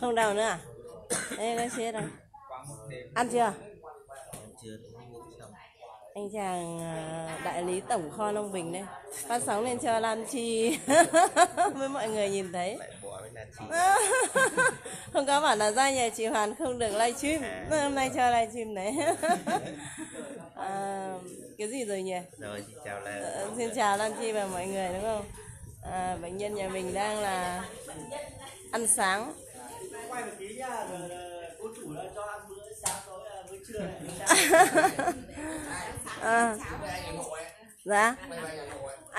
không? Đầu nữa à? Đây có xe đâu? Ăn chưa? Anh chàng à, đại lý tổng kho Long Bình đây phát sóng lên cho Lan Chi. Với mọi người nhìn thấy. Không có bảo là ra nhà chị Hoàn không được livestream. Hôm nay cho livestream đấy. À, cái gì rồi nhỉ? Rồi xin chào là Ờ, xin chào Lan Chi và mọi người đúng không à, bệnh nhân nhà mình đang là ăn sáng. Này. À, dạ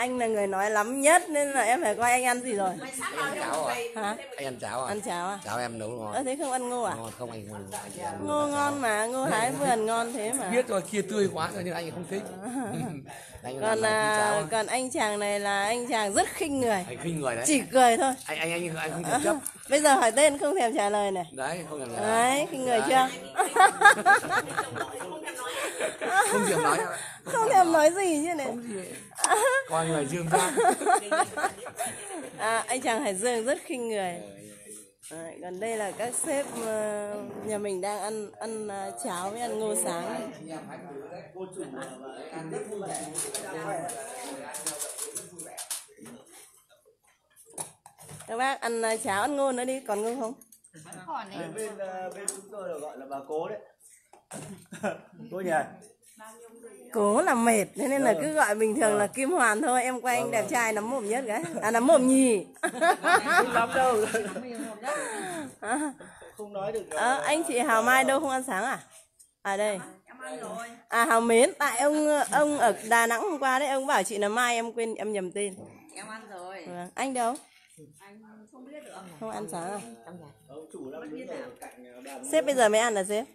anh là người nói lắm nhất nên là em phải coi anh ăn gì rồi. Cháo à? hả? Anh ăn cháo à? ăn cháo à? Cháo em nấu ngon. Ơ thế không ăn ngô à? Ngon không anh ngon ăn ngô. Ngon mà ngô hái vườn ngon thế mà. Biết rồi kia tươi quá rồi nhưng anh không thích. Anh còn à, à? còn anh chàng này là anh chàng rất khinh người. Anh khinh người đấy. Chỉ cười thôi. Anh anh anh anh không thể chấp. Bây giờ hỏi tên không thèm trả lời này. Đấy không thể đấy khinh người chưa? Không chịu nói không thèm nói gì chứ này. Không gì coi người dương ra à, anh chàng Hải Dương rất khinh người. Đấy, còn đây là các sếp ờ, nhà mình đang ăn ăn ờ, cháo với ăn ngô sáng. Các bác ăn ờ, cháo ăn ngô nữa đi còn ngô không? Bên ờ, bên chúng tôi được gọi là bà cố đấy. Cô nhỉ cố là mệt thế nên là cứ gọi bình thường là Kim Hoàn thôi em quay anh đẹp trai nắm mồm nhất cái à nắm mồm nhì không lắm đâu không nói được Ờ, anh chị Hào Mai đâu không ăn sáng à? À đây. À Hào Mến, tại ông ông ở Đà Nẵng hôm qua đấy, ông bảo chị là Mai em quên em nhầm tên. em ăn rồi Vâng. Anh đâu? anh không biết được Không ăn sáng à? ờ, Sếp bây giờ mới ăn là sếp.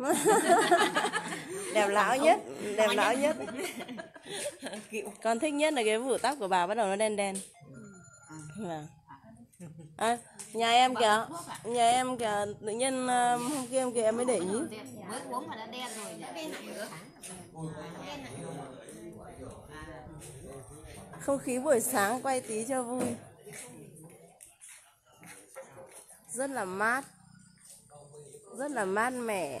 đẹp lão nhất, đẹp lão nhất. Con thích nhất là cái vụ tóc của bà bắt đầu nó đen đen. Vâng. À, nhà em kìa, nhà em kìa, tự nhiên ờ, hôm kia em kìa em mới để ý. mới uống mà đã đen rồi đã đen nữa không khí buổi sáng quay tí cho vui rất là mát rất là mát mẻ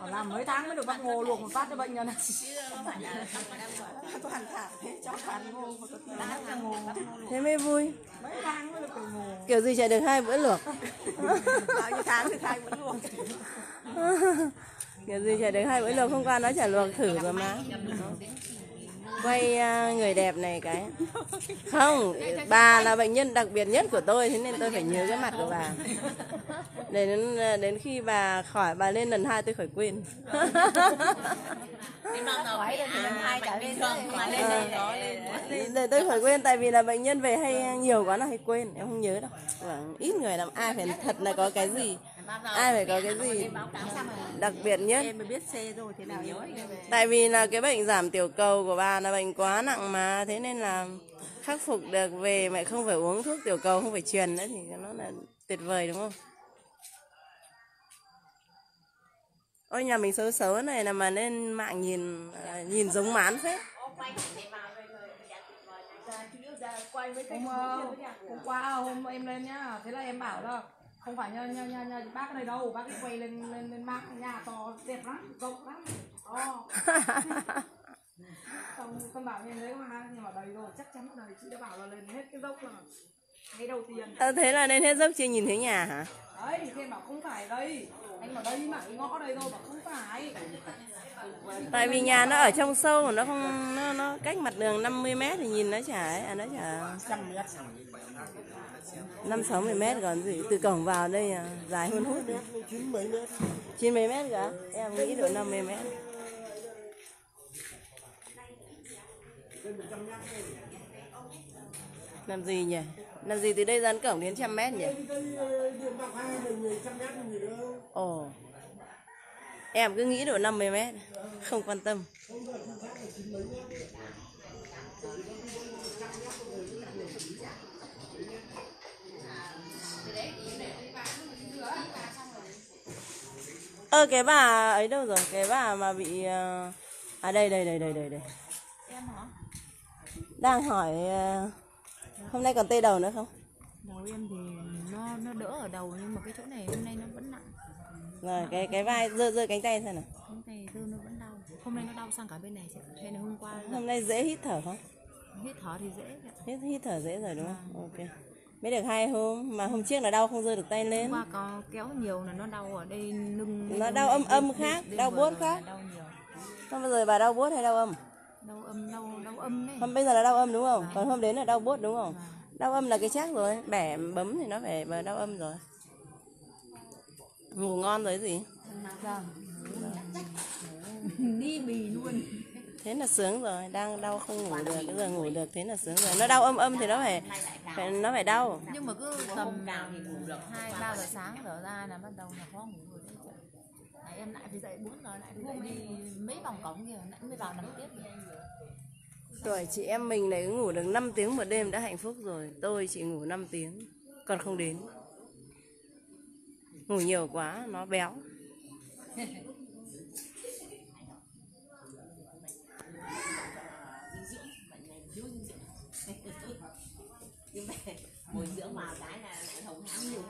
Còn làm mấy tháng mới được bác ngô luộc một phát cho bệnh nhân này. Toàn thả thế cho toàn ngô. Thế mới vui. Mấy tháng mới được ngô. Kiểu gì chả được hai bữa luộc. Bao nhiêu tháng được hai bữa luộc. Kiểu gì chả được hai bữa luộc, hôm qua nó chả luộc thử rồi mà. Quay à, người đẹp này cái. Không, bà là bệnh nhân đặc biệt nhất của tôi, thế nên tôi phải nhớ cái mặt của bà. Để đến, đến khi bà khỏi, bà lên lần hai tôi khỏi quên. để để tôi khỏi quên tại vì là bệnh nhân về hay nhiều quá là hay quên em không nhớ đâu vâng, ít người làm ai phải thật là có cái gì ai phải có cái gì đặc biệt nhất Em mới biết xe rồi thế nào nhớ. tại vì là cái bệnh giảm tiểu cầu của bà là bệnh quá nặng mà thế nên là khắc phục được về mà không phải uống thuốc tiểu cầu không phải truyền nữa thì nó là tuyệt vời đúng không? Ôi nhà mình xấu xấu này là mà lên mạng nhìn à, nhìn giống mán phết. Hôm, ờ, hôm qua hôm em lên nhá, thế là em bảo là không phải nha nha nha, nha bác cái này đâu, bác quay lên lên lên mạng nhà to đẹp lắm, rộng lắm. To. Xong con bảo em đấy mà nhưng mà đầy rồi, chắc chắn là chị đã bảo là lên hết cái dốc là cái đầu tiên. Ờ, thế là lên hết dốc chưa nhìn thấy nhà hả đấy thì em bảo không phải đây. Anh bảo đây mà cái ngõ đây thôi bảo không phải. Tại vì nhà nó ở trong sâu mà nó không nó, nó cách mặt đường 50 mét thì nhìn nó chả ấy, à, nó chả năm sáu mươi mét còn gì. Từ cổng vào đây à, dài hơn hút nữa chín mấy mét. chín mấy mét cả em nghĩ độ 50 mét làm gì nhỉ? Làm gì từ đây ra đến cổng đến trăm mét nhỉ? Ồ. Em cứ nghĩ độ 50 mét không quan tâm. Ơ cái bà ấy đâu rồi? Cái bà mà bị ờ, à đây đây đây đây đây đây. Em hả? Đang hỏi ờ, hôm nay còn tê đầu nữa không? Đầu em thì nó nó đỡ ở đầu nhưng mà cái chỗ này hôm nay nó vẫn nặng. Rồi cái cái vai giơ giơ cánh tay xem nào? Hôm nay tư nó vẫn đau. Hôm nay nó đau sang cả bên này hay là hôm qua hôm nay dễ hít thở không? Hít thở thì dễ hít hít thở dễ rồi đúng không? Ok. Mới được hai hôm mà hôm trước là đau không giơ được tay lên. hôm qua có kéo nhiều là nó đau ở đây lưng Nó đau âm âm khác, đau buốt khác. là đau nhiều. Hôm bây giờ bà đau buốt hay đau âm đau âm đau đau âm đấy hôm bây giờ là đau âm đúng không? Còn hôm đến là đau buốt đúng không? Đau âm là cái chắc rồi bẻ bấm thì nó phải đau âm rồi. Ngủ ngon rồi gì? Vâng. Đi bì luôn. Thế là sướng rồi đang đau không ngủ được bây giờ ngủ được thế là sướng rồi. Nó đau âm âm thì nó phải, phải nó phải đau. Nhưng mà cứ tầm nào thì ngủ được hai ba giờ sáng trở ra là bắt đầu là khó ngủ rồi. Đấy, em lại phải dậy bốn giờ lại phải dậy đi mấy vòng cổng kìa nãy mới vào nằm tiếp tuổi chị em mình này ngủ được 5 tiếng một đêm đã hạnh phúc rồi. Tôi chỉ ngủ 5 tiếng còn không đến. Ngủ nhiều quá nó béo. Bồi dưỡng vào cái là lại không hám nhiều